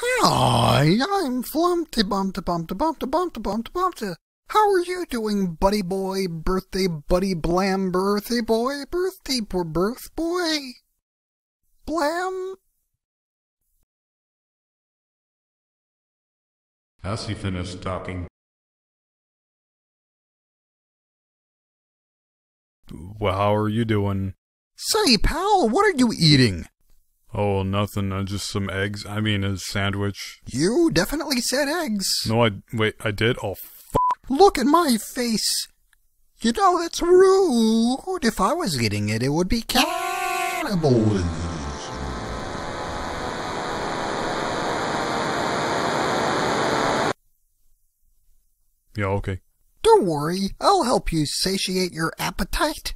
Hi, I'm Flumpty Bumpty Bumpty Bumpty Bumpty Bumpty Bumpty. How are you doing, buddy boy, birthday buddy blam, birthday boy, birthday poor birth boy? Blam? As he finished talking, Well, how are you doing? Say, pal, what are you eating? Oh, nothing. Uh, just some eggs. I mean, a sandwich. You definitely said eggs. No, I wait. I did. Oh, Look at my face. You know, that's rude. If I was eating it, it would be cannibalism. yeah. Okay. Don't worry, I'll help you satiate your appetite.